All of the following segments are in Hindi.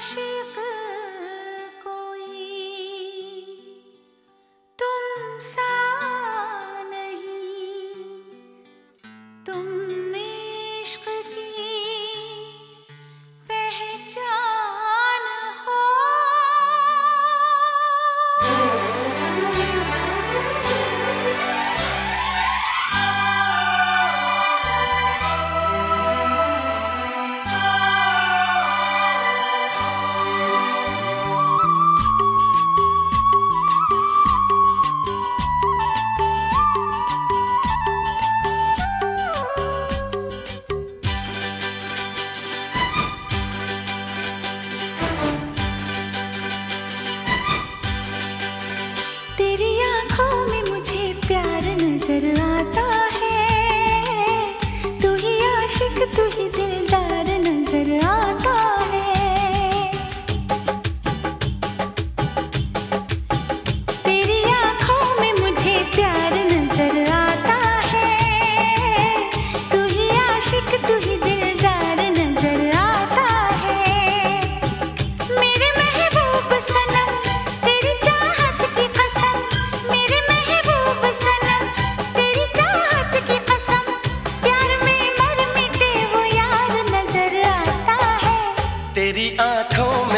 आशिक कोई। तुम सा नहीं तुम इश्क़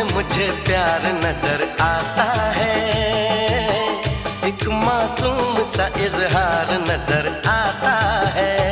मुझे प्यार नज़र आता है। एक मासूम सा इजहार नज़र आता है।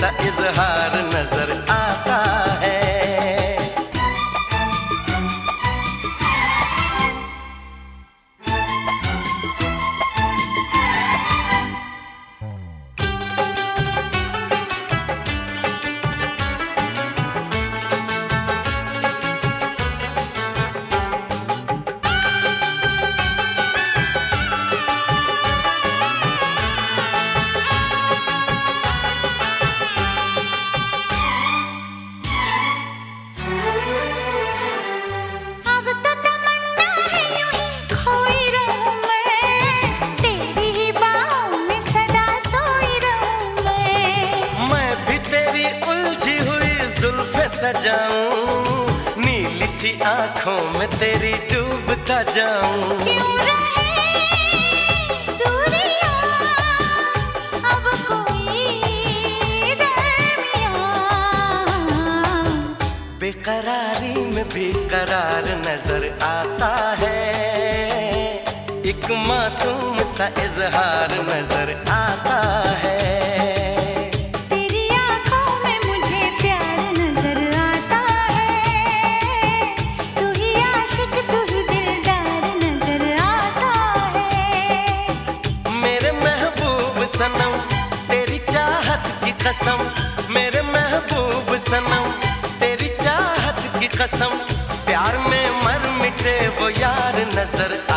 सा इजहार सजाऊं नीली सी आँखों में तेरी डूबता जाऊँ। बेकरारी में भी करार नज़र आता है। एक मासूम सा इजहार नज़र आता है। सनम, तेरी चाहत की कसम, मेरे महबूब सनम, तेरी चाहत की कसम, प्यार में मर मिटे वो यार नज़र है